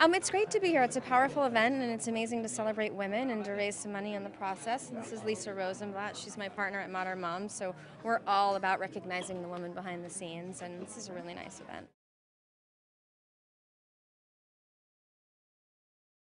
Um, it's great to be here. It's a powerful event, and it's amazing to celebrate women and to raise some money in the process. And this is Lisa Rosenblatt. She's my partner at Modern Moms, so we're all about recognizing the woman behind the scenes, and this is a really nice event.